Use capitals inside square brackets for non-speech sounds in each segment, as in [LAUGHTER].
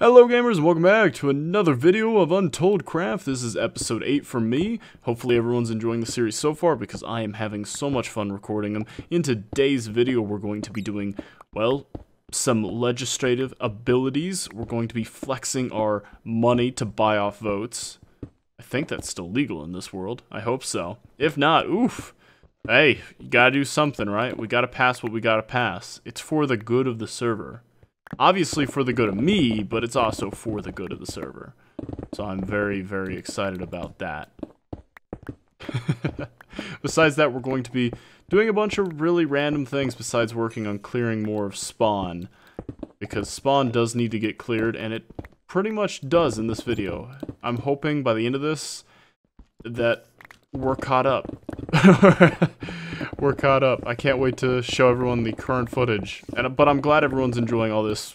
Hello gamers, welcome back to another video of Untold Craft. This is episode 8 for me. Hopefully everyone's enjoying the series so far because I am having so much fun recording them. In today's video we're going to be doing, well, some legislative abilities. We're going to be flexing our money to buy off votes. I think that's still legal in this world. I hope so. If not, oof. Hey, you gotta do something, right? We gotta pass what we gotta pass. It's for the good of the server obviously for the good of me, but it's also for the good of the server. So I'm very, very excited about that. [LAUGHS] besides that, we're going to be doing a bunch of really random things besides working on clearing more of spawn. Because spawn does need to get cleared, and it pretty much does in this video. I'm hoping by the end of this that we're caught up. [LAUGHS] we're caught up. I can't wait to show everyone the current footage. And but I'm glad everyone's enjoying all this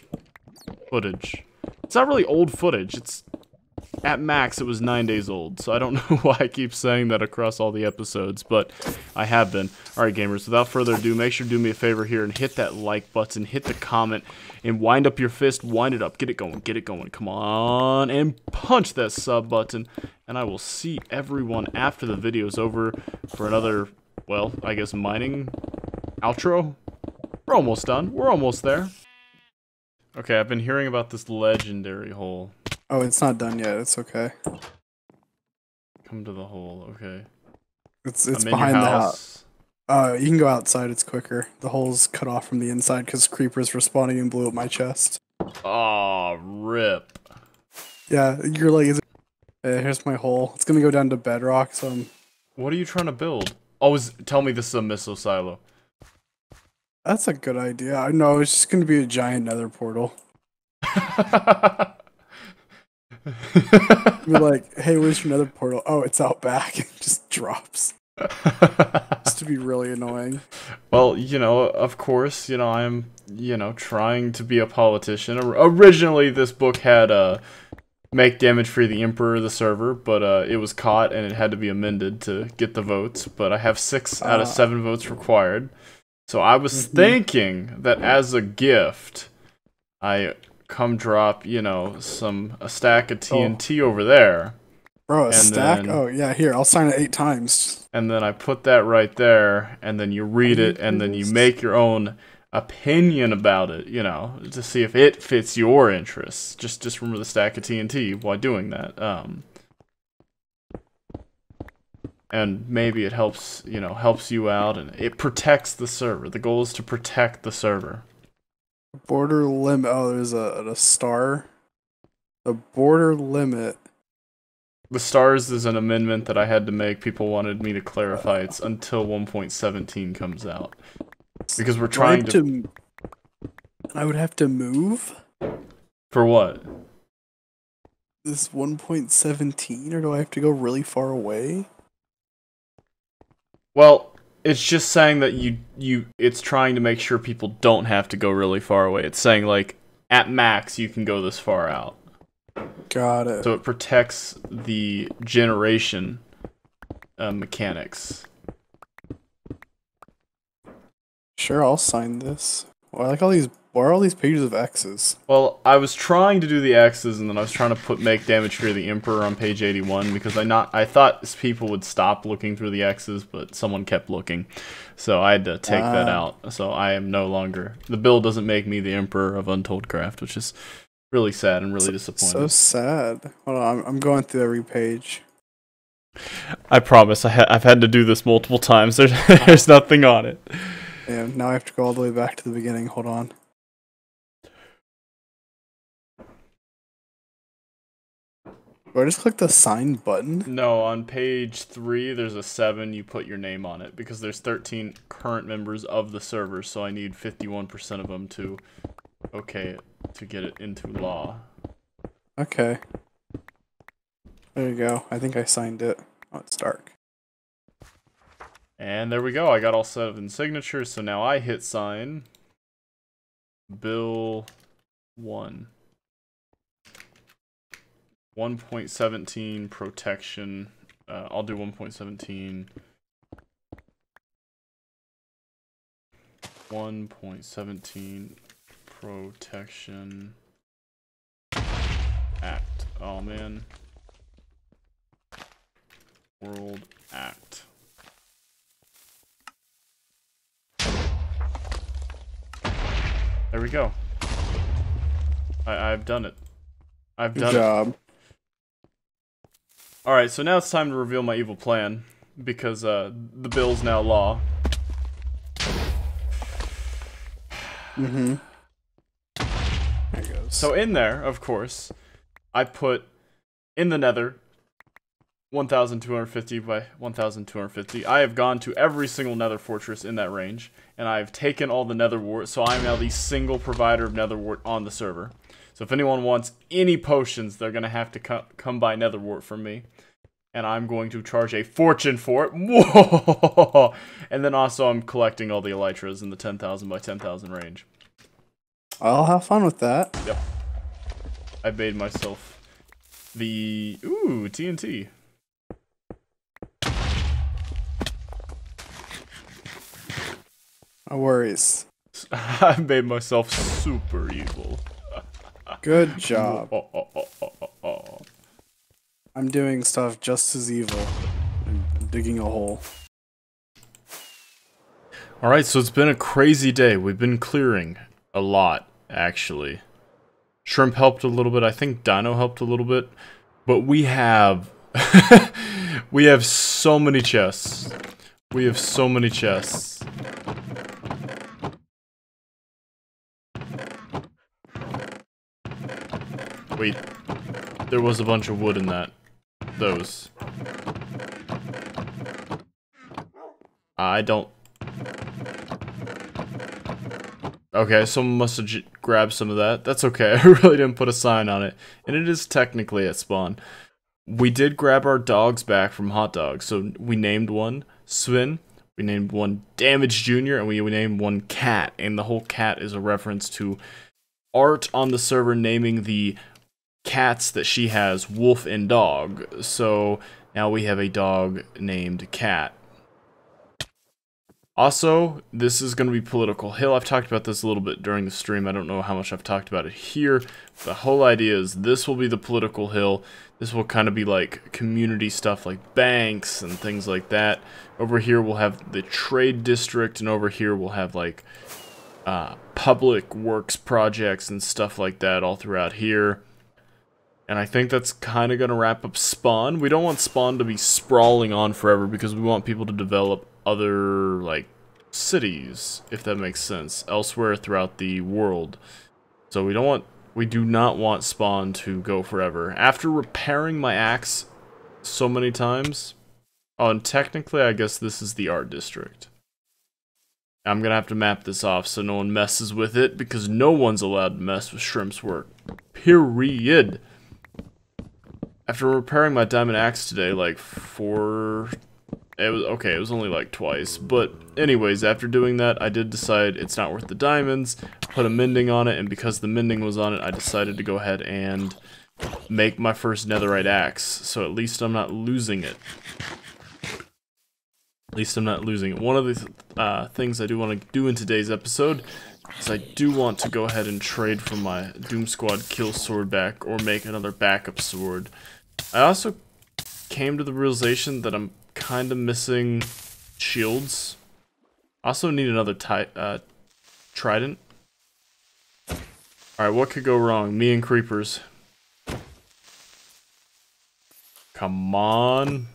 footage. It's not really old footage. It's at max it was nine days old. So I don't [LAUGHS] know why I keep saying that across all the episodes, but I have been. All right, gamers. Without further ado, make sure to do me a favor here and hit that like button, hit the comment, and wind up your fist. Wind it up. Get it going. Get it going. Come on, and punch that sub button. And I will see everyone after the video is over for another well, I guess mining outro. We're almost done. We're almost there. Okay, I've been hearing about this legendary hole. Oh, it's not done yet. It's okay. Come to the hole. Okay. It's it's behind the house. Uh, you can go outside. It's quicker. The hole's cut off from the inside because creepers respawning and blew up my chest. Aw, rip. Yeah, you're like, is it... hey, here's my hole. It's gonna go down to bedrock. So I'm. What are you trying to build? Always tell me this is a missile silo. That's a good idea. I know it's just gonna be a giant nether portal. [LAUGHS] Be like, hey, where's your nether portal? Oh, it's out back. [LAUGHS] It just drops. [LAUGHS] just to be really annoying. Well, you know, of course, you know, I'm, you know, trying to be a politician. Originally, this book had a uh, make Damagefury the Emperor the server, but uh, it was caught and it had to be amended to get the votes. But I have six uh. out of seven votes required. So I was mm-hmm. thinking that as a gift, I come drop, you know, some a stack of TNT oh. over there. Bro, a stack? Then, oh yeah, here, I'll sign it eight times. And then I put that right there, and then you read it, and then you make your own opinion about it, you know, to see if it fits your interests. Just just remember the stack of TNT while doing that. Um, and maybe it helps, you know, helps you out and it protects the server. The goal is to protect the server. Border limit. Oh, there's a, a star. The border limit. The stars is an amendment that I had to make. People wanted me to clarify. It's until 1.17 comes out. Because we're trying to... to... I would have to move? For what? This 1.17, or do I have to go really far away? Well, it's just saying that you you it's trying to make sure people don't have to go really far away. It's saying like at max you can go this far out. Got it. So it protects the generation uh, mechanics. Sure, I'll sign this. Well, I like all these. Why are all these pages of X's? Well, I was trying to do the X's, and then I was trying to put make Damagefury the Emperor on page 81 because I not I thought people would stop looking through the X's, but someone kept looking, so I had to take that ah. out. So I am no longer the bill doesn't make me the Emperor of Untold Craft, which is really sad and really disappointed. So sad. Hold on, I'm, I'm going through every page. I promise. I ha- I've had to do this multiple times. [LAUGHS] There's there's oh. nothing on it. And now I have to go all the way back to the beginning. Hold on. Do I just click the sign button? No, on page three, there's a seven. You put your name on it because there's 13 current members of the server, so I need 51% of them to okay to get it into law. Okay. There you go. I think I signed it. Oh, it's dark. And there we go. I got all seven signatures, so now I hit sign. Bill 1. 1.17 protection. Uh, I'll do 1.17. 1.17 protection. act. Oh man. World act. There we go. I I've done it. I've done Good job. it. All right, so now it's time to reveal my evil plan because uh, the bill's now law. Mm-hmm. So in there, of course, I put in the nether 1250 by 1250. I have gone to every single nether fortress in that range, and I've taken all the nether wart, so I'm now the single provider of nether wart on the server. So if anyone wants any potions, they're going to have to co come by nether wart from me. And I'm going to charge a fortune for it. [LAUGHS] Whoa! And then also I'm collecting all the elytras in the 10,000 by 10,000 range. I'll have fun with that. Yep. I made myself the... Ooh, TNT. No worries. [LAUGHS] I made myself super evil. Good [LAUGHS] job. Oh oh oh, oh, oh, oh, I'm doing stuff just as evil. I'm digging a hole. Alright, so it's been a crazy day. We've been clearing a lot, actually. Shrimp helped a little bit. I think Dino helped a little bit. But we have... [LAUGHS] we have so many chests. We have so many chests. Wait. There was a bunch of wood in that. Those. I don't... Okay, someone must have grabbed some of that. That's okay, [LAUGHS] I really didn't put a sign on it. And it is technically at spawn. We did grab our dogs back from Hot Dogs, so we named one Swin, we named one Damage Junior, and we named one Cat. And the whole cat is a reference to art on the server naming the cats that she has Wolf and Dog. So now we have a dog named Cat. Also, this is going to be Political Hill. I've talked about this a little bit during the stream. I don't know how much I've talked about it here. The whole idea is this will be the Political Hill. This will kind of be like community stuff like banks and things like that. Over here we'll have the Trade District, and over here we'll have like uh, public works projects and stuff like that all throughout here. And I think that's kind of going to wrap up Spawn. We don't want Spawn to be sprawling on forever because we want people to develop other, like, cities, if that makes sense, elsewhere throughout the world. So we don't want, we do not want Spawn to go forever. After repairing my axe so many times, oh, technically I guess this is the art district. I'm gonna have to map this off so no one messes with it, because no one's allowed to mess with Shrimp's work. Period. After repairing my diamond axe today, like four it was okay, it was only like twice. But anyways, after doing that, I did decide it's not worth the diamonds, put a mending on it, and because the mending was on it, I decided to go ahead and make my first netherite axe. So at least I'm not losing it. At least I'm not losing it. One of the uh, things I do want to do in today's episode is I do want to go ahead and trade for my Doom Squad kill sword back or make another backup sword. I also came to the realization that I'm kind of missing shields. Also need another uh, trident. Alright, what could go wrong? Me and creepers. Come on.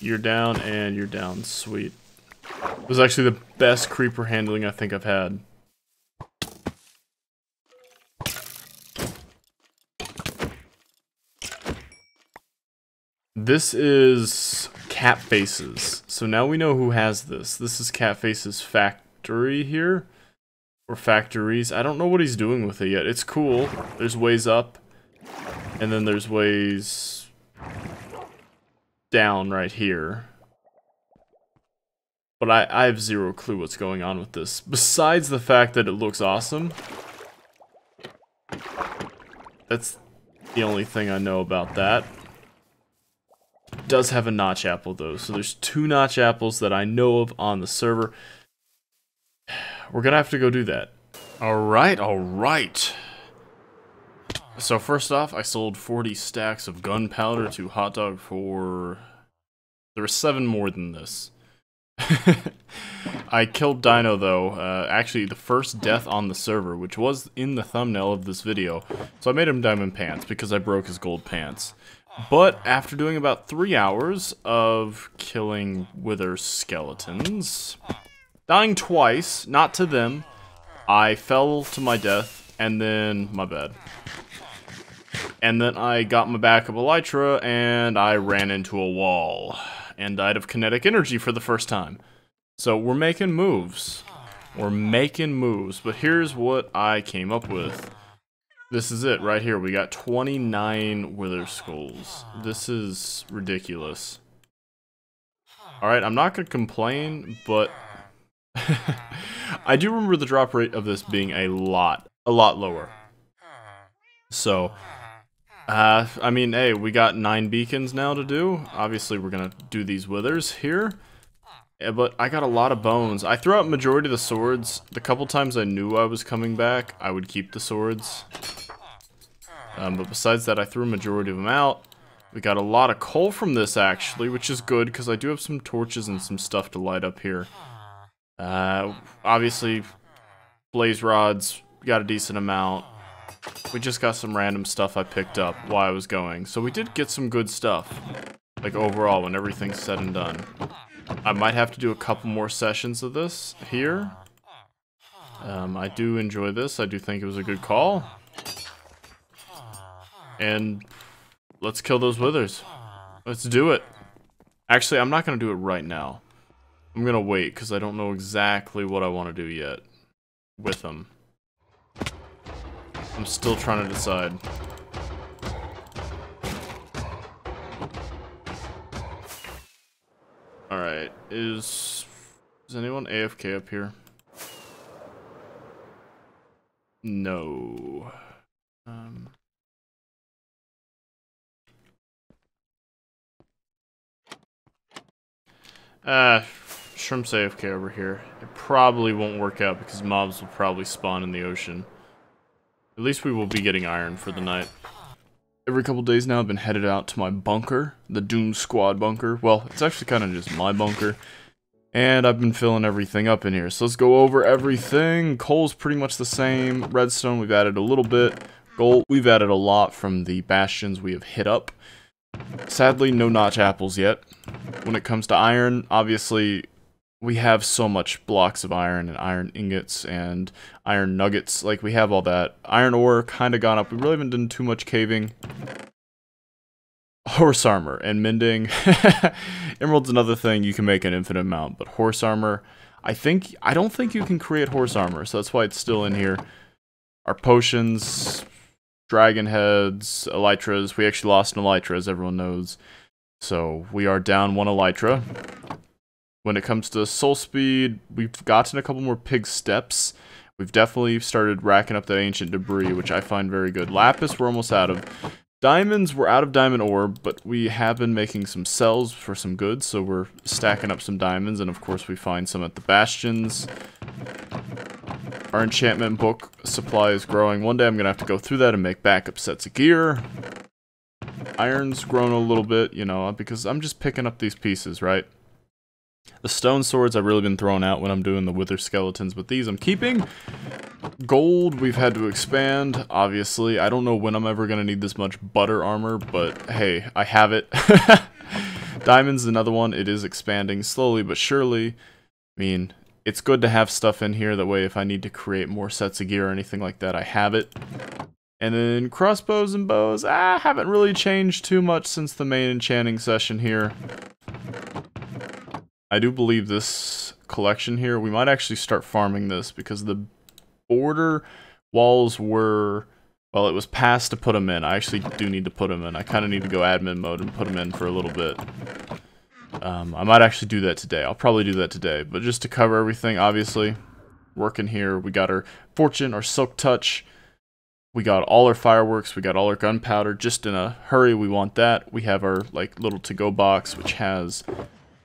You're down and you're down. Sweet. It was actually the best creeper handling I think I've had. This is Catface's. So now we know who has this. This is Cat Faces factory here. Or factories. I don't know what he's doing with it yet. It's cool. There's ways up. And then there's ways down right here. But I, I have zero clue what's going on with this. Besides the fact that it looks awesome. That's the only thing I know about that does have a notch apple though, so there's two notch apples that I know of on the server. [SIGHS] We're gonna have to go do that. Alright, alright. So first off, I sold 40 stacks of gunpowder to Hot Dog for... There were seven more than this. [LAUGHS] I killed Dino though, uh, actually the first death on the server, which was in the thumbnail of this video. So I made him diamond pants because I broke his gold pants. But after doing about three hours of killing wither skeletons, dying twice, not to them, I fell to my death, and then my bed. And then I got my backup elytra, and I ran into a wall, and died of kinetic energy for the first time. So we're making moves. We're making moves, but here's what I came up with. This is it right here. We got 29 Wither Skulls. This is ridiculous. Alright, I'm not going to complain, but... [LAUGHS] I do remember the drop rate of this being a lot, a lot lower. So, uh, I mean, hey, we got nine beacons now to do. Obviously, we're going to do these withers here. Yeah, but I got a lot of bones. I threw out majority of the swords. The couple times I knew I was coming back, I would keep the swords. Um, but besides that, I threw majority of them out. We got a lot of coal from this, actually, which is good, because I do have some torches and some stuff to light up here. Uh, obviously, blaze rods, got a decent amount. We just got some random stuff I picked up while I was going. So we did get some good stuff, like overall, when everything's said and done. I might have to do a couple more sessions of this here. Um, I do enjoy this. I do think it was a good call. And let's kill those withers. Let's do it. Actually, I'm not going to do it right now. I'm going to wait because I don't know exactly what I want to do yet with them. I'm still trying to decide. Alright, is... Is anyone AFK up here? No. Um... Uh, Shrimp's AFK over here. It probably won't work out because mobs will probably spawn in the ocean. At least we will be getting iron for the night. Every couple days now I've been headed out to my bunker, the Doom Squad bunker. Well, it's actually kind of just my bunker. And I've been filling everything up in here. So let's go over everything. Coal's pretty much the same. Redstone, we've added a little bit. Gold, we've added a lot from the bastions we have hit up. Sadly, no notch apples yet. When it comes to iron, obviously, we have so much blocks of iron and iron ingots and iron nuggets. Like, we have all that. Iron ore kind of gone up. We really haven't done too much caving. Horse armor and mending. [LAUGHS] Emerald's another thing. You can make an infinite amount, but horse armor... I think... I don't think you can create horse armor, so that's why it's still in here. Our potions, dragon heads, elytras. We actually lost an elytra, as everyone knows. So we are down one elytra. When it comes to soul speed, we've gotten a couple more Pigsteps. We've definitely started racking up that ancient debris, which I find very good. Lapis, we're almost out of. Diamonds, we're out of diamond ore, but we have been making some cells for some goods, so we're stacking up some diamonds, and of course we find some at the bastions. Our enchantment book supply is growing. One day I'm going to have to go through that and make backup sets of gear. Iron's grown a little bit, you know, because I'm just picking up these pieces, right? The stone swords I've really been throwing out when I'm doing the wither skeletons, but these I'm keeping. Gold, we've had to expand, obviously. I don't know when I'm ever going to need this much butter armor, but hey, I have it. [LAUGHS] Diamond's another one. It is expanding slowly but surely. I mean, it's good to have stuff in here. That way, if I need to create more sets of gear or anything like that, I have it. And then crossbows and bows, I haven't really changed too much since the main enchanting session here. I do believe this collection here, we might actually start farming this because the border walls were, well, it was passed to put them in. I actually do need to put them in. I kind of need to go admin mode and put them in for a little bit. Um, I might actually do that today. I'll probably do that today. But just to cover everything, obviously, working here, we got our Fortune, our Silk Touch, we got all our fireworks, we got all our gunpowder, just in a hurry, we want that. We have our, like, little to-go box, which has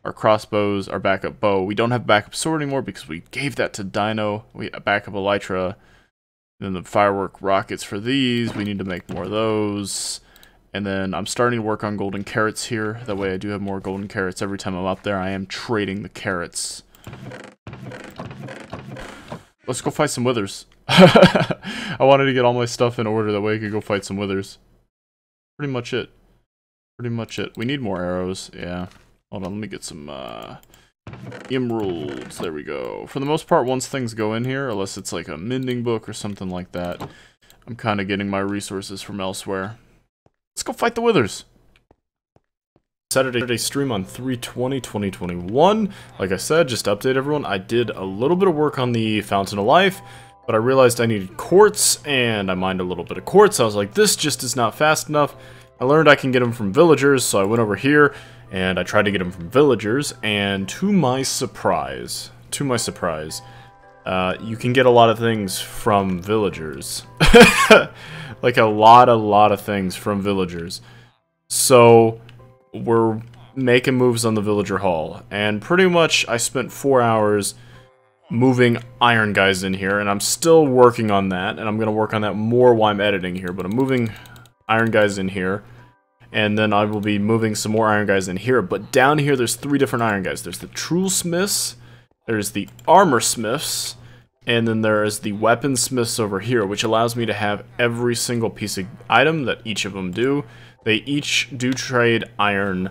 our crossbows, our backup bow. We don't have backup sword anymore because we gave that to Dino. We a backup Elytra. Then the firework rockets for these. We need to make more of those. And then I'm starting to work on golden carrots here. That way I do have more golden carrots every time I'm up there. I am trading the carrots. Let's go fight some withers. [LAUGHS] I wanted to get all my stuff in order. That way I could go fight some withers. Pretty much it. Pretty much it. We need more arrows. Yeah. Hold on, let me get some, uh... Emeralds, there we go. For the most part, once things go in here, unless it's like a mending book or something like that, I'm kind of getting my resources from elsewhere. Let's go fight the Withers! Saturday stream on 3-20-2021. Like I said, just update everyone, I did a little bit of work on the Fountain of Life, but I realized I needed quartz, and I mined a little bit of quartz. I was like, this just is not fast enough. I learned I can get them from villagers, so I went over here, and I tried to get them from villagers, and to my surprise, to my surprise, uh, you can get a lot of things from villagers. [LAUGHS] like a lot, a lot of things from villagers. So, we're making moves on the villager hall, and pretty much I spent four hours moving iron guys in here, and I'm still working on that, and I'm going to work on that more while I'm editing here, but I'm moving iron guys in here and then I will be moving some more iron guys in here. But down here, there's three different iron guys. There's the Tool Smiths, there's the Armor Smiths, and then there is the Weapon Smiths over here, which allows me to have every single piece of item that each of them do. They each do trade iron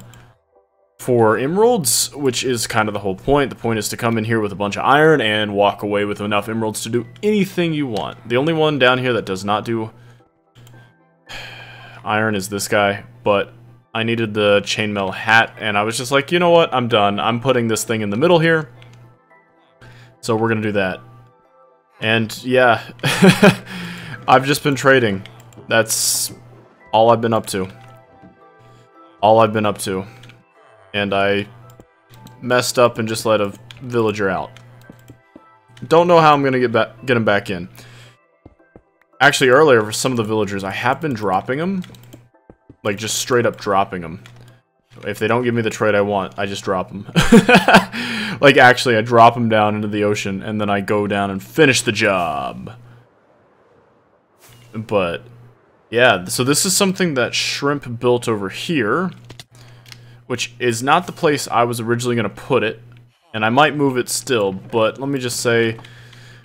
for emeralds, which is kind of the whole point. The point is to come in here with a bunch of iron and walk away with enough emeralds to do anything you want. The only one down here that does not do [SIGHS] iron is this guy, but I needed the chainmail hat, and I was just like, you know what, I'm done. I'm putting this thing in the middle here. So we're gonna do that. And yeah, [LAUGHS] I've just been trading. That's all I've been up to. All I've been up to. And I messed up and just let a villager out. Don't know how I'm gonna get back get him back in. Actually, earlier, for some of the villagers, I have been dropping them like, just straight up dropping them. If they don't give me the trade I want, I just drop them. [LAUGHS] like, actually, I drop them down into the ocean, and then I go down and finish the job. But, yeah, so this is something that Shrimp built over here, which is not the place I was originally going to put it, and I might move it still, but let me just say,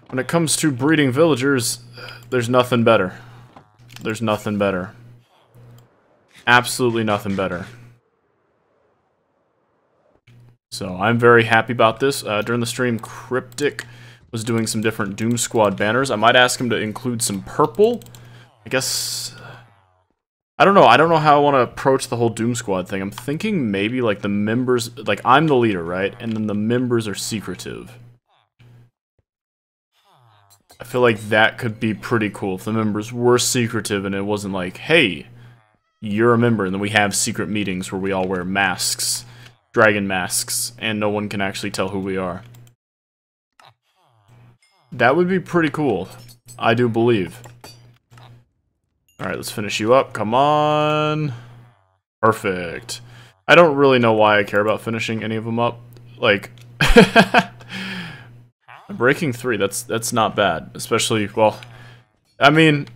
when it comes to breeding villagers, there's nothing better. There's nothing better. Absolutely nothing better. So I'm very happy about this. Uh, during the stream, Cryptic was doing some different Doom Squad banners. I might ask him to include some purple. I guess... I don't know. I don't know how I want to approach the whole Doom Squad thing. I'm thinking maybe like the members... Like, I'm the leader, right? And then the members are secretive. I feel like that could be pretty cool if the members were secretive and it wasn't like, hey, you're a member, and then we have secret meetings where we all wear masks, dragon masks, and no one can actually tell who we are. That would be pretty cool. I do believe. Alright, let's finish you up. Come on. Perfect. I don't really know why I care about finishing any of them up. Like, [LAUGHS] breaking three, that's that's not bad. Especially, well, I mean,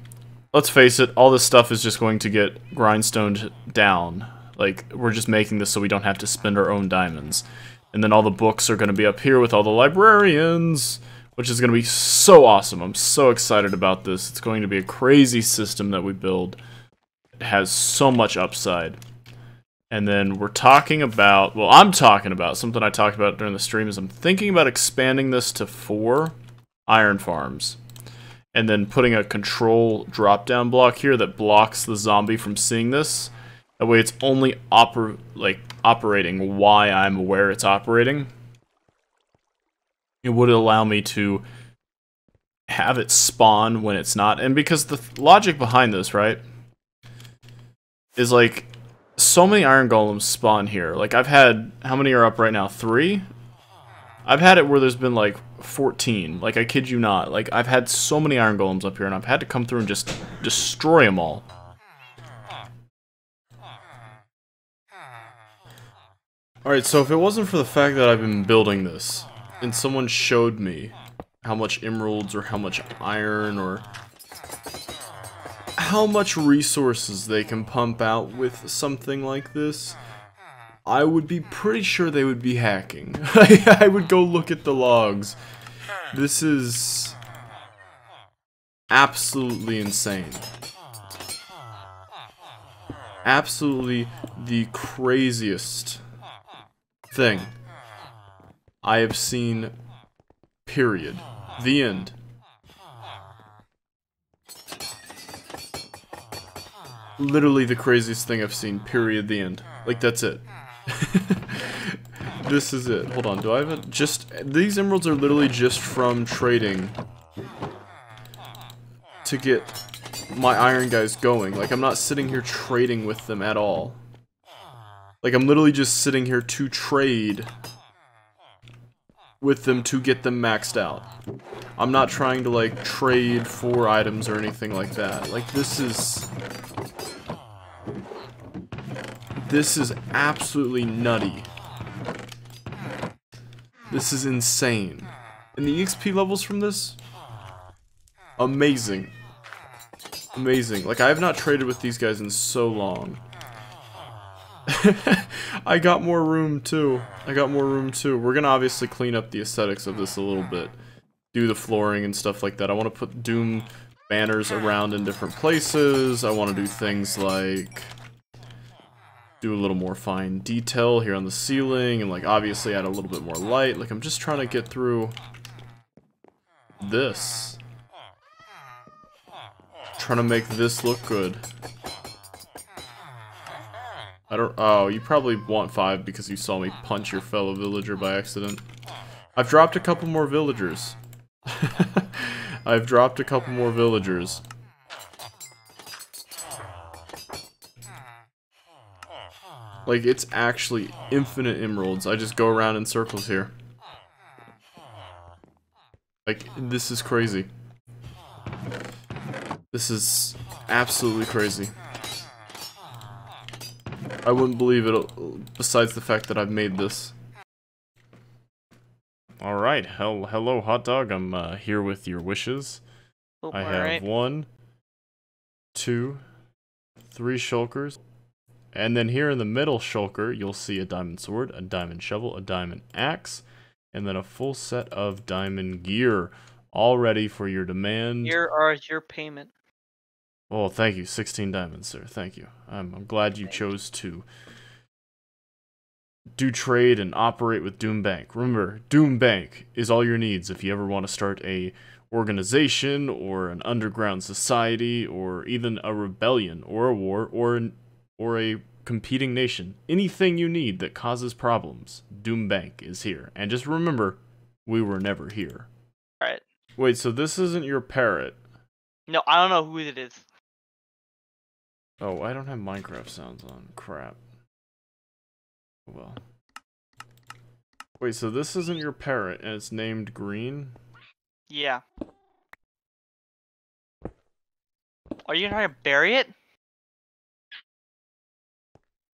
let's face it, all this stuff is just going to get grindstoned down. Like, we're just making this so we don't have to spend our own diamonds. And then all the books are going to be up here with all the librarians, which is going to be so awesome. I'm so excited about this. It's going to be a crazy system that we build. It has so much upside. And then we're talking about, well, I'm talking about, something I talked about during the stream is I'm thinking about expanding this to four iron farms and then putting a control drop down block here that blocks the zombie from seeing this. That way it's only oper like operating why I'm aware it's operating. It would allow me to have it spawn when it's not. And because the logic behind this, right, is like so many iron golems spawn here. Like I've had, how many are up right now? Three? I've had it where there's been like 14. Like, I kid you not. Like, I've had so many iron golems up here, and I've had to come through and just destroy them all. Alright, so if it wasn't for the fact that I've been building this, and someone showed me how much emeralds or how much iron or how much resources they can pump out with something like this, I would be pretty sure they would be hacking. [LAUGHS] I would go look at the logs. This is absolutely insane. Absolutely the craziest thing I have seen, period. The end. Literally the craziest thing I've seen, period, the end. Like, that's it. [LAUGHS] this is it. Hold on, do I have? Just, these emeralds are literally just from trading to get my iron guys going. Like, I'm not sitting here trading with them at all. Like, I'm literally just sitting here to trade with them to get them maxed out. I'm not trying to, like, trade for items or anything like that. Like, this is... This is absolutely nutty. This is insane. And the EXP levels from this? Amazing. Amazing. Like, I have not traded with these guys in so long. [LAUGHS] I got more room, too. I got more room, too. We're gonna obviously clean up the aesthetics of this a little bit. Do the flooring and stuff like that. I want to put Doom banners around in different places. I want to do things like do a little more fine detail here on the ceiling and like obviously add a little bit more light. Like I'm just trying to get through this. Trying to make this look good. I don't- oh, you probably want five because you saw me punch your fellow villager by accident. I've dropped a couple more villagers. [LAUGHS] I've dropped a couple more villagers. Like, it's actually infinite emeralds. I just go around in circles here. Like, this is crazy. This is absolutely crazy. I wouldn't believe it, besides the fact that I've made this. Alright, hell, hello hot dog, I'm uh, here with your wishes. Oh, I have right. one, two, three shulkers, and then here in the middle shulker, you'll see a diamond sword, a diamond shovel, a diamond axe, and then a full set of diamond gear, all ready for your demand. Here are your payment. Oh, thank you. 16 diamonds, sir. Thank you. I'm, I'm glad you chose to do trade and operate with Doom Bank. Remember, Doom Bank is all your needs if you ever want to start a organization or an underground society or even a rebellion or a war or an or a competing nation, anything you need that causes problems, Doom Bank is here. And just remember, we were never here. Alright. Wait, so this isn't your parrot? No, I don't know who it is. Oh, I don't have Minecraft sounds on. Crap. Oh, well. Wait, so this isn't your parrot and it's named Green? Yeah. Are you trying to bury it?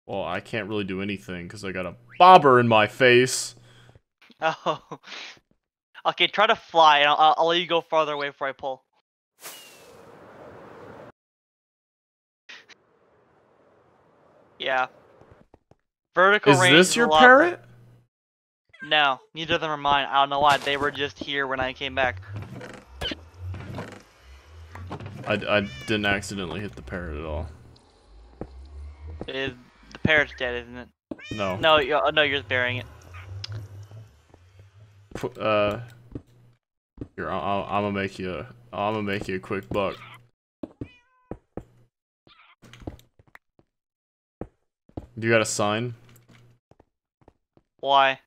Well, I can't really do anything because I got a bobber in my face. Oh. [LAUGHS] Okay, try to fly, and I'll, I'll let you go farther away before I pull. Yeah. Vertical is range. Is this your parrot? No, neither of them are mine. I don't know why. They were just here when I came back. I, I didn't accidentally hit the parrot at all. It, the parrot's dead, isn't it? No. No, you're, no, you're just burying it. Uh, here, I'll, I'm gonna make you. A, I'm gonna make you a quick buck. Do you got a sign? Why?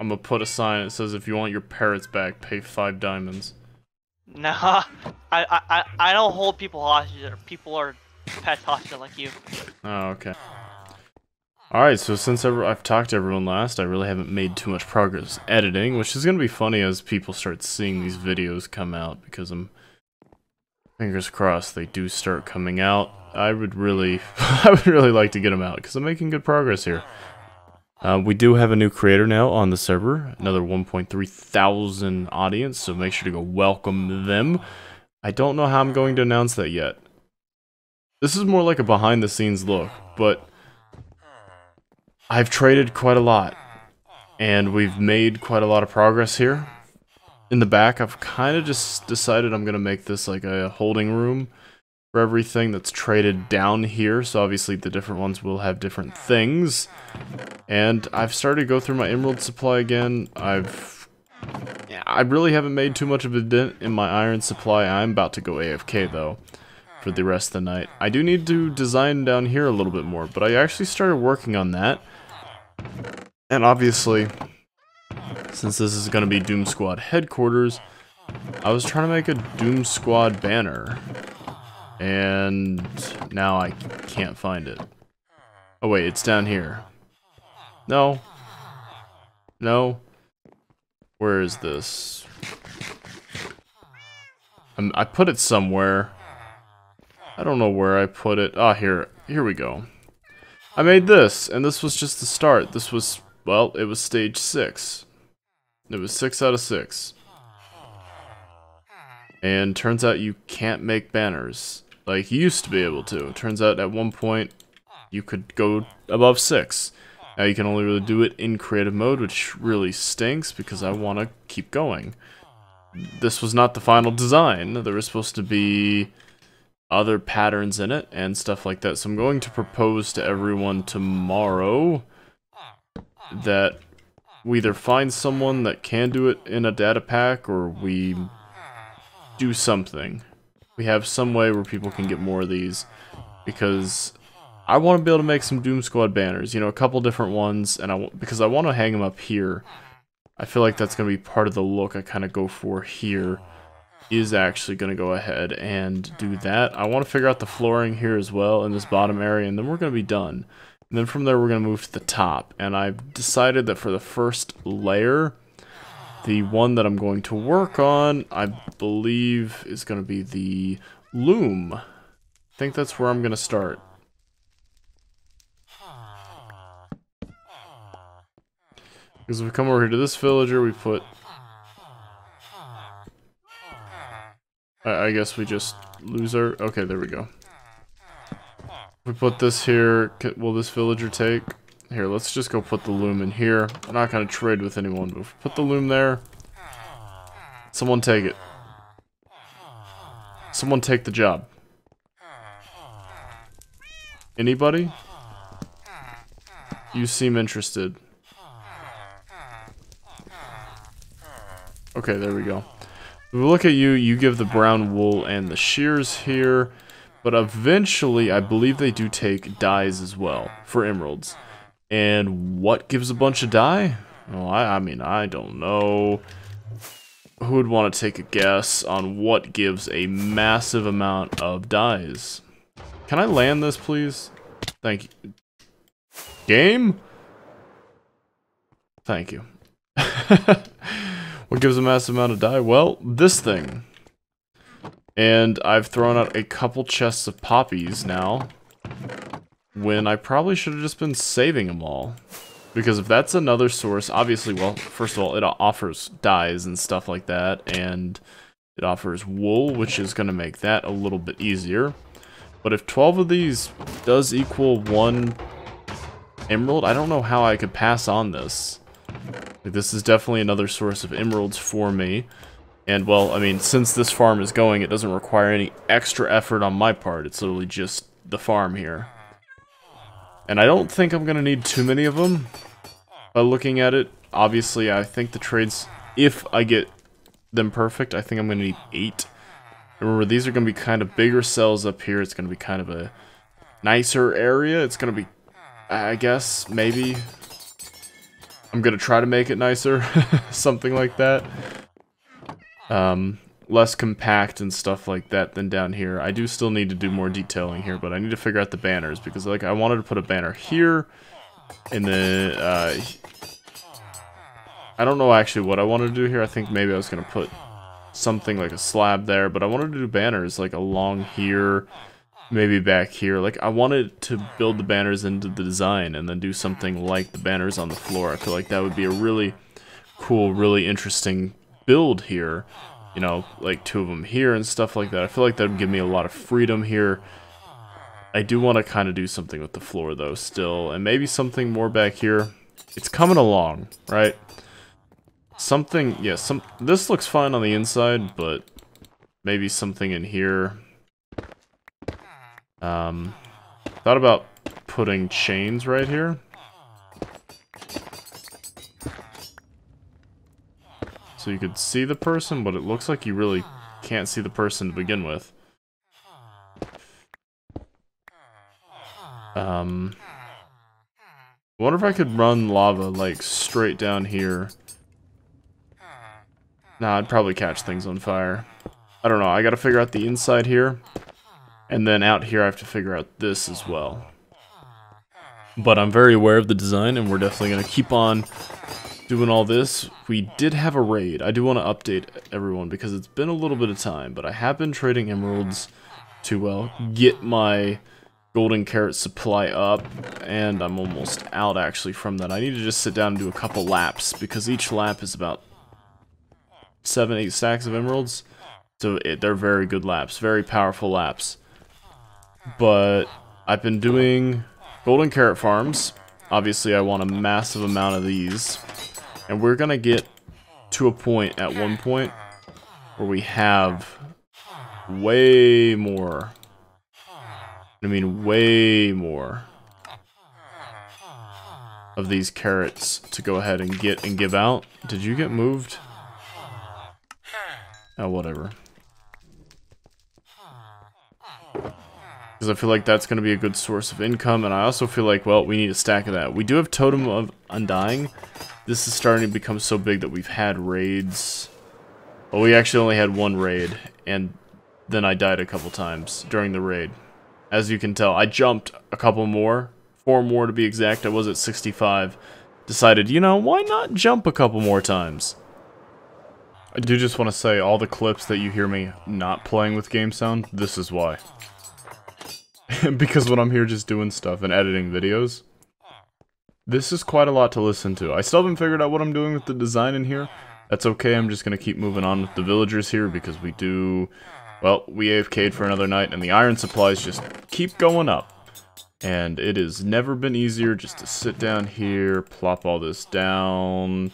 I'm gonna put a sign that says if you want your parrots back, pay five diamonds. [LAUGHS] Nah, I I I don't hold people hostage. People are pets hostage like you. Oh, okay. Alright, so since I've talked to everyone last, I really haven't made too much progress editing, which is going to be funny as people start seeing these videos come out, because I'm... Fingers crossed they do start coming out. I would really, [LAUGHS] I would really like to get them out, because I'm making good progress here. Uh, we do have a new creator now on the server, another 1.3 thousand audience, so make sure to go welcome them. I don't know how I'm going to announce that yet. this is more like a behind the scenes look, but I've traded quite a lot and we've made quite a lot of progress here. In the back, I've kind of just decided I'm going to make this like a holding room for everything that's traded down here. So obviously the different ones will have different things. And I've started to go through my emerald supply again. I've... I really haven't made too much of a dent in my iron supply. I'm about to go AFK though for the rest of the night. I do need to design down here a little bit more, but I actually started working on that. And obviously, since this is going to be Doom Squad headquarters, I was trying to make a Doom Squad banner. And now I can't find it. Oh wait, it's down here. No. No. Where is this? I'm, I put it somewhere. I don't know where I put it. Ah, here. Here we go. I made this, and this was just the start. This was, well, it was stage 6. It was 6 out of 6. And turns out you can't make banners like you used to be able to. Turns out at one point you could go above 6. Now you can only really do it in creative mode, which really stinks because I want to keep going. This was not the final design. There was supposed to be other patterns in it and stuff like that. So I'm going to propose to everyone tomorrow that we either find someone that can do it in a data pack or we do something we have some way where people can get more of these because I want to be able to make some Doom Squad banners, you know, a couple different ones, and I because I want to hang them up here. I feel like that's going to be part of the look I kind of go for here is actually going to go ahead and do hmm. that. I want to figure out the flooring here as well in this bottom area, and then we're going to be done. And then from there, we're going to move to the top. And I've decided that for the first layer, the one that I'm going to work on, I believe, is going to be the loom. I think that's where I'm going to start. Hmm. Because if we come over here to this villager, we put... I, I guess we just lose our... Okay, there we go. We put this here, will this villager take? Here, let's just go put the loom in here. I'm not going to trade with anyone, but put the loom there. Someone take it. Someone take the job. Anybody? You seem interested. Okay, there we go. Look at you, you give the brown wool and the shears here. But eventually, I believe they do take dyes as well for emeralds. And what gives a bunch of dye? Well, I, I mean, I don't know. Who would want to take a guess on what gives a massive amount of dyes? Can I land this, please? Thank you. Game? Thank you. [LAUGHS] what gives a massive amount of dye? Well, this thing. And I've thrown out a couple chests of poppies now when I probably should have just been saving them all. Because if that's another source, obviously, well, first of all, it offers dyes and stuff like that, and it offers wool, which is going to make that a little bit easier. But if 12 of these does equal one emerald, I don't know how I could pass on this. This is definitely another source of emeralds for me. And, well, I mean, since this farm is going, it doesn't require any extra effort on my part. It's literally just the farm here. And I don't think I'm going to need too many of them. By looking at it, obviously I think the trades, if I get them perfect, I think I'm going to need eight. Remember, these are going to be kind of bigger cells up here. It's going to be kind of a nicer area. It's going to be, I guess, maybe... I'm to try to make it nicer. [LAUGHS] Something like that. Um, less compact and stuff like that than down here. I do still need to do more detailing here, but I need to figure out the banners because like I wanted to put a banner here and then uh, I don't know actually what I wanted to do here. I think maybe I was to put something like a slab there, but I wanted to do banners like along here, maybe back here. Like I wanted to build the banners into the design and then do something like the banners on the floor. I feel like that would be a really cool, really interesting build here you know, like two of them here and stuff like that. I feel like that would give me a lot of freedom here. I do want to kind of do something with the floor though still, and maybe something more back here. It's coming along, right? Something, yeah, some. this looks fine on the inside, but maybe something in here. Um, thought about putting chains right here. So you could see the person, but it looks like you really can't see the person to begin with. Um, wonder if I could run lava, like, straight down here. Nah, I'd probably catch things on fire. I don't know, I gotta figure out the inside here. And then out here I have to figure out this as well. But I'm very aware of the design, and we're definitely gonna keep on doing all this. We did have a raid. I do want to update everyone because it's been a little bit of time, but I have been trading emeralds to, well, get my golden carrot supply up, and I'm almost out actually from that. I need to just sit down and do a couple laps, because each lap is about 7, 8 stacks of emeralds, so it, they're very good laps, very powerful laps. But I've been doing golden carrot farms, obviously I want a massive amount of these, and we're gonna get to a point at one point where we have way more I mean way more of these carrots to go ahead and get and give out. Did you get moved? Oh, whatever. Because I feel like that's going to be a good source of income, and I also feel like, well, we need a stack of that. We do have Totem of Undying. This is starting to become so big that we've had raids. Well, we actually only had one raid, and then I died a couple times during the raid as you can tell. I jumped a couple more, four more to be exact. I was at 65. Decided, you know, why not jump a couple more times? I do just want to say, all the clips that you hear me not playing with game sound, this is why. [LAUGHS] because when I'm here just doing stuff and editing videos, this is quite a lot to listen to. I still haven't figured out what I'm doing with the design in here. That's okay, I'm just going to keep moving on with the villagers here because we do well, we AFK'd for another night, and the iron supplies just keep going up. And it has never been easier just to sit down here, plop all this down.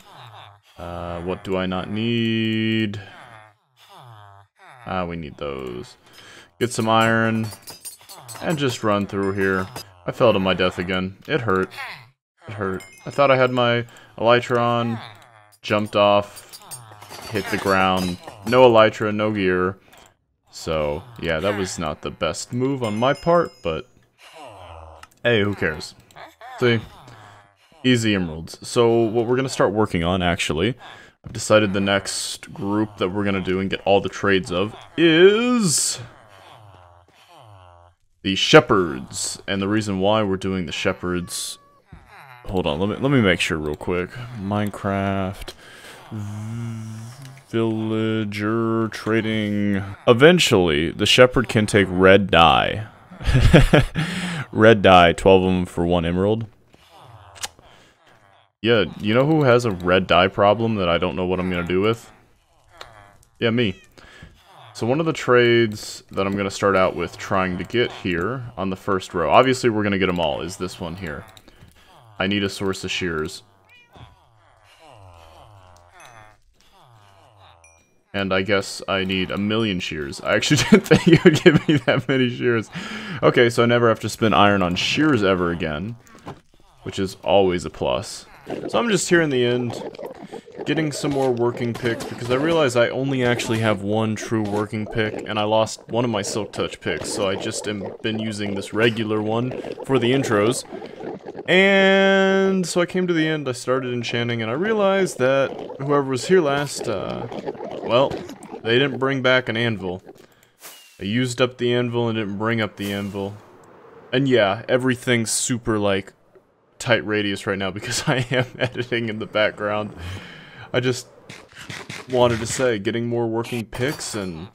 Uh, what do I not need? Ah, we need those. Get some iron, and just run through here. I fell to my death again. It hurt. It hurt. I thought I had my elytra on, jumped off, hit the ground. No elytra, no gear. So, yeah, that was not the best move on my part, but hey, who cares? See? Easy emeralds. So, what we're going to start working on, actually, I've decided the next group that we're going to do and get all the trades of is... The Shepherds. And the reason why we're doing the Shepherds... Hold on, let me, let me make sure real quick. Minecraft villager trading. Eventually, the shepherd can take red dye. [LAUGHS] red dye, 12 of them for one emerald. Yeah, you know who has a red dye problem that I don't know what I'm going to do with? Yeah, me. So one of the trades that I'm going to start out with trying to get here on the first row, obviously we're going to get them all, is this one here. I need a source of shears. And I guess I need a million shears. I actually [LAUGHS] didn't think you would give me that many shears. Okay, so I never have to spend iron on shears ever again. Which is always a plus. So I'm just here in the end, getting some more working picks, because I realize I only actually have one true working pick, and I lost one of my Silk Touch picks, so I just am been using this regular one for the intros. And so I came to the end, I started enchanting, and I realized that whoever was here last, uh, well, they didn't bring back an anvil. I used up the anvil and didn't bring up the anvil. And yeah, everything's super, like, tight radius right now because [LAUGHS] I am [LAUGHS] editing in the background. I just wanted to say, getting more working picks and...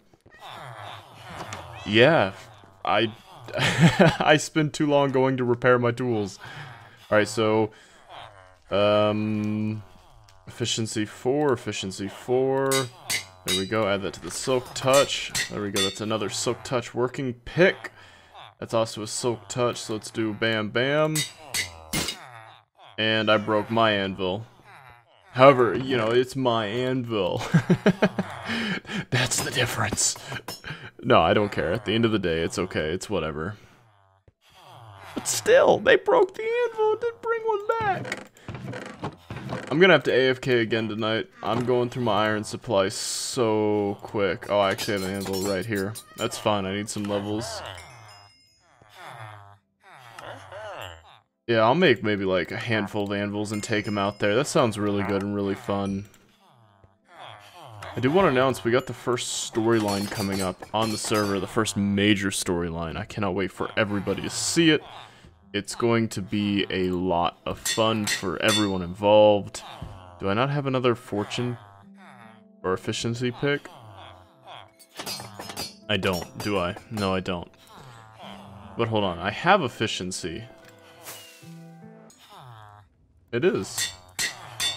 Yeah, I... [LAUGHS] I spent too long going to repair my tools. Alright, so... Um... Efficiency 4, efficiency 4... There we go, add that to the Silk Touch. There we go, that's another Silk Touch working pick. That's also a silk touch, so let's do bam bam. And I broke my anvil. However, you know, it's my anvil. [LAUGHS] That's the difference. No, I don't care. At the end of the day, it's okay. It's whatever. But still, they broke the anvil. Didn't bring one back. I'm gonna have to AFK again tonight. I'm going through my iron supply so quick. Oh, I actually have an anvil right here. That's fine. I need some levels. Yeah, I'll make maybe like a handful of anvils and take them out there. That sounds really good and really fun. I do want to announce we got the first storyline coming up on the server, the first major storyline. I cannot wait for everybody to see it. It's going to be a lot of fun for everyone involved. Do I not have another fortune or efficiency pick? I don't, do I? No, I don't. But hold on, I have efficiency. It is.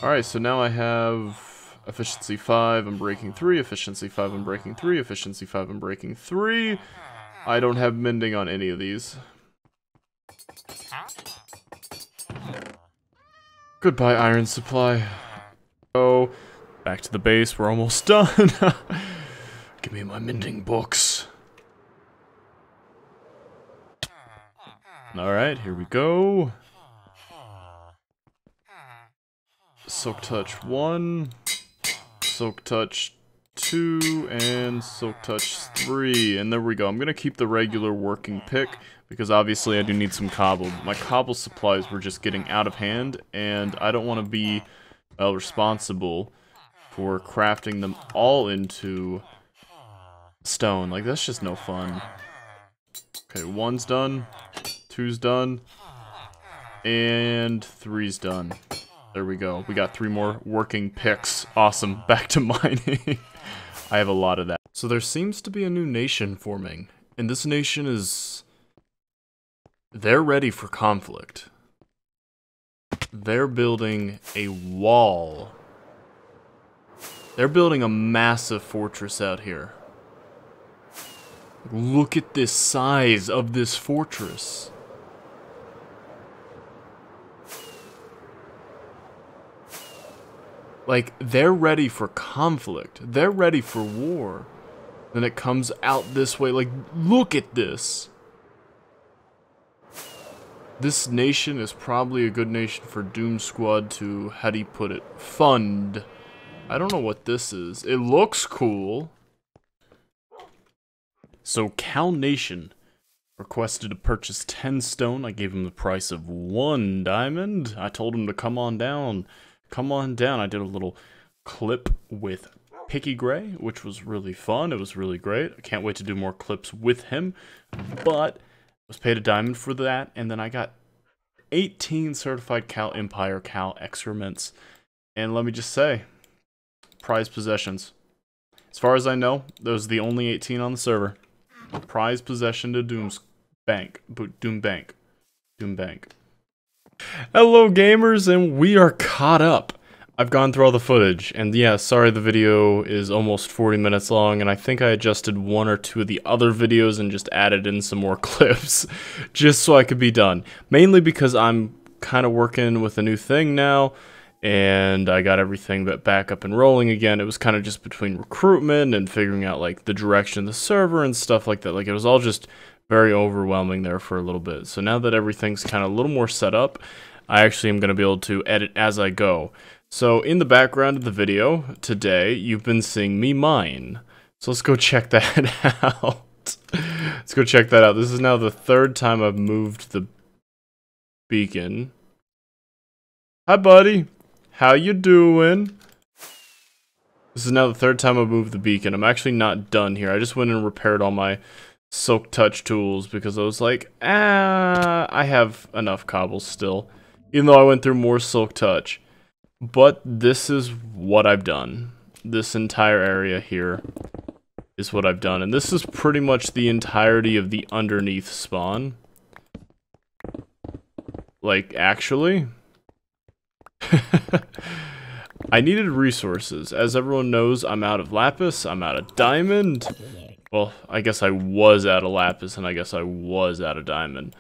Alright, so now I have efficiency 5, I'm breaking 3, efficiency 5, I'm breaking 3, efficiency 5, I'm breaking 3. I don't have mending on any of these. Goodbye, iron supply. Oh, back to the base, we're almost [LAUGHS] done. Give me my mending books. Alright, here we go. Silk Touch 1, Silk Touch 2, and Silk Touch 3. And there we go. I'm going to keep the regular working pick, because obviously I do need some cobble. My cobble supplies were just getting out of hand, and I don't want to be well, responsible for crafting them all into stone. Like, that's just no fun. Okay, one's done, two's done, and three's done. There we go. We got three more working picks. Awesome. [LAUGHS] Back to mining. [LAUGHS] I have a lot of that. So there seems to be a new nation forming. And this nation is... They're ready for conflict. They're building a wall. They're building a massive fortress out here. Look at this size of this fortress. Like, they're ready for conflict. They're ready for war. Then it comes out this way. Like, look at this. This nation is probably a good nation for Doom Squad to, how do you put it, fund. I don't know what this is. It looks cool. So, Cal Nation requested to purchase 10 stone. I gave him the price of one diamond. I told him to come on down come on down. I did a little clip with Picky Gray, which was really fun. It was really great. I can't wait to do more clips with him. But I was paid a diamond for that, and then I got 18 certified Cal Empire Cal excrements. And let me just say, prize possessions. As far as I know, those are the only 18 on the server. Prize possession to Doom's Bank. Doom Bank. Doom Bank. Hello gamers, and we are caught up. I've gone through all the footage, and yeah, sorry the video is almost 40 minutes long, and I think I adjusted one or two of the other videos and just added in some more [LAUGHS] clips, just so I could be done. Mainly because I'm kind of working with a new thing now, and I got everything back up and rolling again. It was kind of just between recruitment and figuring out like the direction of the server and stuff like that. Like it was all just very overwhelming there for a little bit. So now that everything's kind of a little more set up, I actually am going to be able to edit as I go. So in the background of the video today, you've been seeing me mine. So let's go check [LAUGHS] that out. let's go check that out. This is now the third time I've moved the beacon. Hi, buddy. How you doing? This is now the third time I've moved the beacon. I'm actually not done here. I just went and repaired all my silk touch tools because I was like, ah, I have enough cobbles still. Even though I went through more silk touch. But this is what I've done. This entire area here is what I've done. And this is pretty much the entirety of the underneath spawn. Like, actually. [LAUGHS] I needed resources. As everyone knows, I'm out of lapis, I'm out of diamond. Well, I guess I was out of lapis, and I guess I was out of diamond.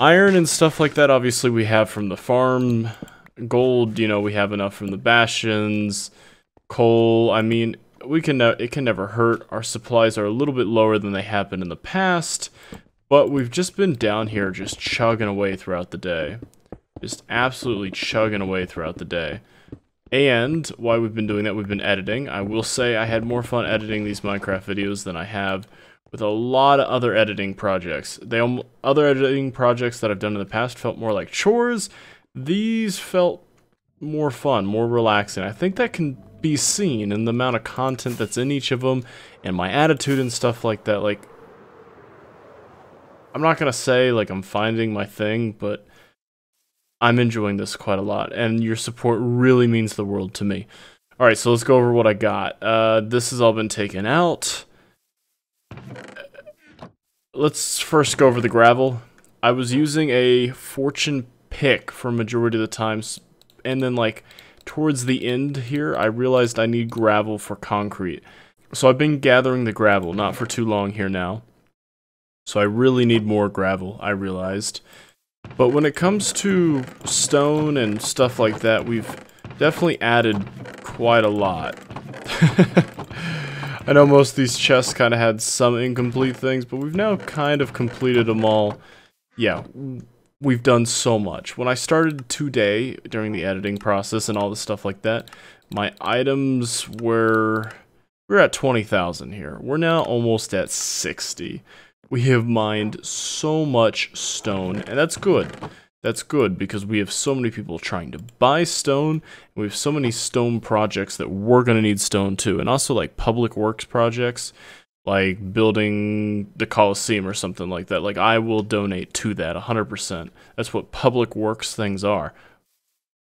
Iron and stuff like that, obviously, we have from the farm. Gold, you know, we have enough from the bastions. Coal, I mean, we can it can never hurt. Our supplies are a little bit lower than they have been in the past, but we've just been down here just chugging away throughout the day. Just absolutely chugging away throughout the day. And why we've been doing that, we've been editing. I will say I had more fun editing these Minecraft videos than I have with a lot of other editing projects. They other editing projects that I've done in the past felt more like chores. These felt more fun, more relaxing. I think that can be seen in the amount of content that's in each of them and my attitude and stuff like that. Like, I'm not going to say like I'm finding my thing, but I'm enjoying this quite a lot, and your support really means the world to me. All right, so let's go over what I got. Uh, this has all been taken out. Let's first go over the gravel. I was using a fortune pick for majority of the times, and then like towards the end here, I realized I need gravel for concrete. So I've been gathering the gravel, not for too long here now. So I really need more gravel, I realized. But when it comes to stone and stuff like that, we've definitely added quite a lot. [LAUGHS] I know most of these chests kind of had some incomplete things, but we've now kind of completed them all. Yeah, we've done so much. When I started today, during the editing process and all the stuff like that, my items were... We're at 20,000 here. We're now almost at 60 we have mined so much stone, and that's good. That's good because we have so many people trying to buy stone, we have so many stone projects that we're going to need stone too, and also like public works projects, like building the Coliseum or something like that. Like I will donate to that 100%. That's what public works things are.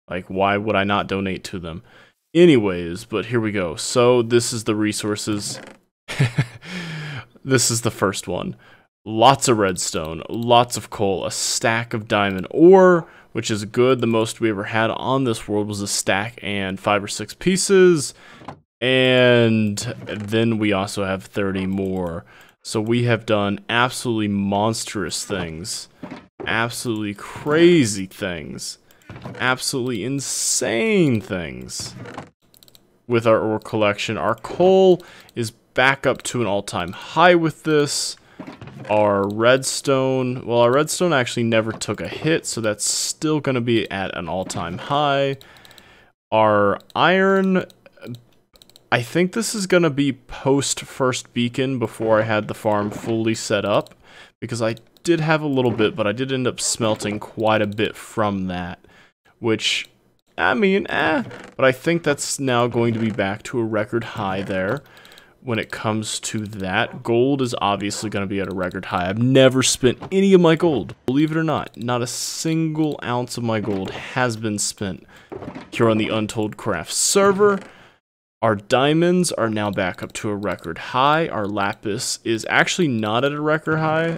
Like why would I not donate to them? Anyways, but here we go. So this is the resources. [LAUGHS] This is the first one. Lots of redstone, lots of coal, a stack of diamond ore, which is good. The most we ever had on this world was a stack and five or six pieces. And then we also have 30 more. So we have done absolutely monstrous things. Absolutely crazy things. Absolutely insane things with our ore collection. Our coal is back up to an all-time high with this. Our redstone, well, our redstone actually never took a hit, so that's still going to be at an all-time high. Our iron, I think this is going to be post first beacon before I had the farm fully set up, because I did have a little bit, but I did end up smelting quite a bit from that, which, I mean, eh, but I think that's now going to be back to a record high there when it comes to that. Gold is obviously going to be at a record high. I've never spent any of my gold, believe it or not. Not a single ounce of my gold has been spent here on the UntoldCraft server. Our diamonds are now back up to a record high. Our lapis is actually not at a record high,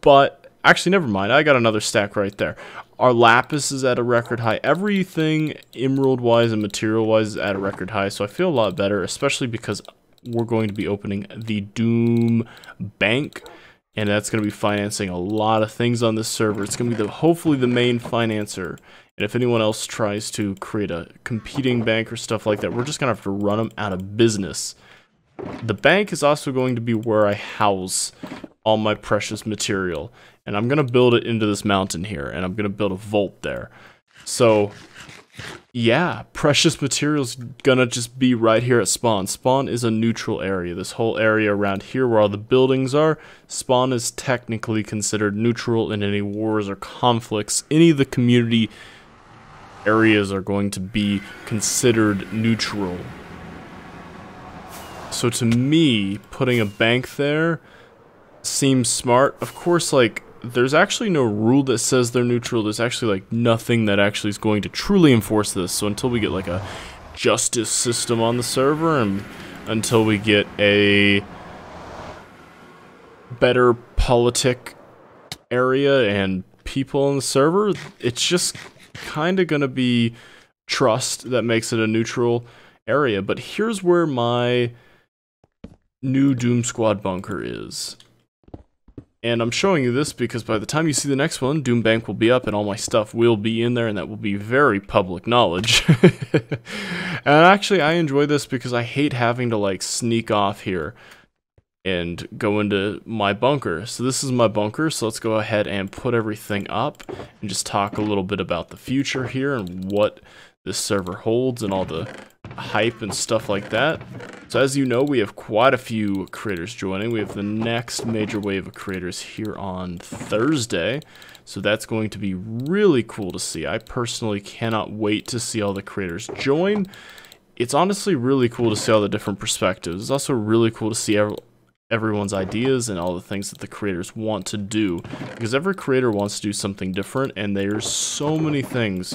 but actually, never mind. I got another stack right there. Our lapis is at a record high. Everything emerald-wise and material-wise is at a record high, so I feel a lot better, especially because we're going to be opening the Doom Bank, and that's going to be financing a lot of things on this server. It's going to be the hopefully the main financer, and if anyone else tries to create a competing bank or stuff like that, we're just going to have to run them out of business. The bank is also going to be where I house all my precious material and I'm going to build it into this mountain here, and I'm going to build a vault there. So, yeah, precious materials gonna just be right here at spawn. Spawn is a neutral area. This whole area around here where all the buildings are, spawn is technically considered neutral in any wars or conflicts. Any of the community areas are going to be considered neutral. So to me, putting a bank there seems smart. Of course, like, there's actually no rule that says they're neutral. There's actually like nothing that actually is going to truly enforce this. So until we get like a justice system on the server and until we get a better politic area and people on the server, it's just kind of going to be trust that makes it a neutral area. But here's where my new Doom Squad bunker is. And I'm showing you this because by the time you see the next one, Doom Bank will be up and all my stuff will be in there and that will be very public knowledge. [LAUGHS] and actually, I enjoy this because I hate having to like sneak off here and go into my bunker. So this is my bunker, so let's go ahead and put everything up and just talk a little bit about the future here and what this server holds and all the hype and stuff like that. So as you know, we have quite a few creators joining. We have the next major wave of creators here on Thursday. So that's going to be really cool to see. I personally cannot wait to see all the creators join. It's honestly really cool to see all the different perspectives. It's also really cool to see everyone's ideas and all the things that the creators want to do because every creator wants to do something different and there's so many things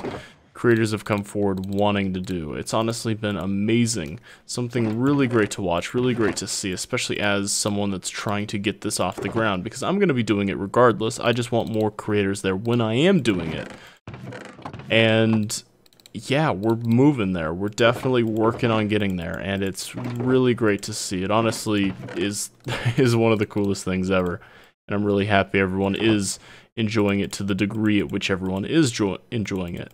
creators have come forward wanting to do. It's honestly been amazing. Something really great to watch, really great to see, especially as someone that's trying to get this off the ground, because I'm going to be doing it regardless. I just want more creators there when I am doing it. And yeah, we're moving there. We're definitely working on getting there, and it's really great to see. It honestly is [LAUGHS] is one of the coolest things ever, and I'm really happy everyone is enjoying it to the degree at which everyone is enjoying it.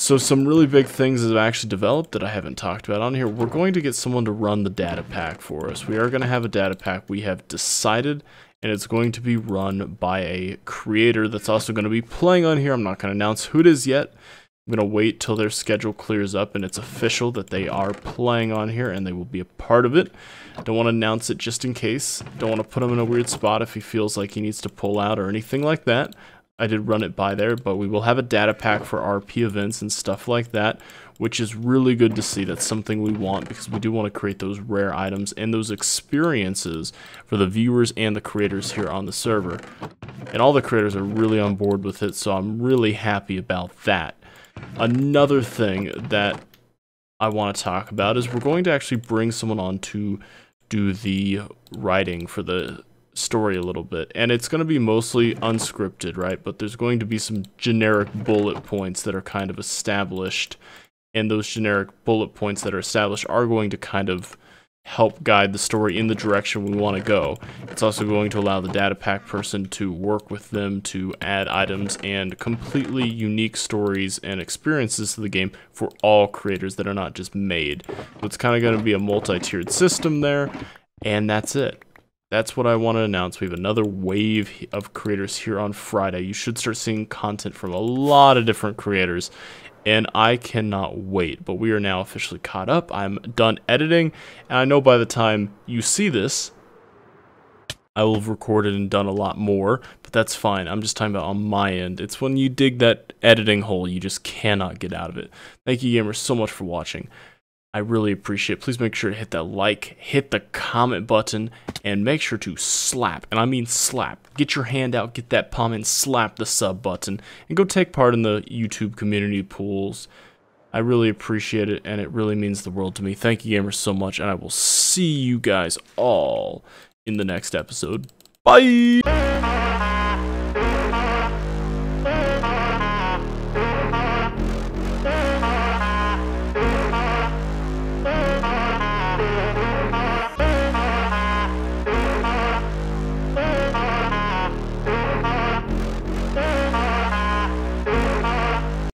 So some really big things that I've actually developed that I haven't talked about on here. We're going to get someone to run the data pack for us. We are going to have a data pack we have decided, and it's going to be run by a creator that's also going to be playing on here. I'm not going to announce who it is yet. I'm going to wait till their schedule clears up and it's official that they are playing on here and they will be a part of it. Don't want to announce it just in case. Don't want to put him in a weird spot if he feels like he needs to pull out or anything like that. I did run it by there, but we will have a data pack for RP events and stuff like that, which is really good to see. That's something we want because we do want to create those rare items and those experiences for the viewers and the creators here on the server. And all the creators are really on board with it, so I'm really happy about that. Another thing that I want to talk about is we're going to actually bring someone on to do the writing for the story a little bit. And it's going to be mostly unscripted, right? But there's going to be some generic bullet points that are kind of established. And those generic bullet points that are established are going to kind of help guide the story in the direction we want to go. It's also going to allow the data pack person to work with them to add items and completely unique stories and experiences to the game for all creators that are not just made. So it's kind of going to be a multi-tiered system there, and that's it that's what I want to announce. We have another wave of creators here on Friday. You should start seeing content from a lot of different creators, and I cannot wait. But we are now officially caught up. I'm done editing, and I know by the time you see this, I will have recorded and done a lot more, but that's fine. I'm just talking about on my end. It's when you dig that editing hole, you just cannot get out of it. Thank you, gamers, so much for watching. I really appreciate it. Please make sure to hit that like, hit the comment button, and make sure to slap, and I mean slap. Get your hand out, get that palm, and slap the sub button, and go take part in the YouTube community pools. I really appreciate it, and it really means the world to me. Thank you, gamers, so much, and I will see you guys all in the next episode. Bye!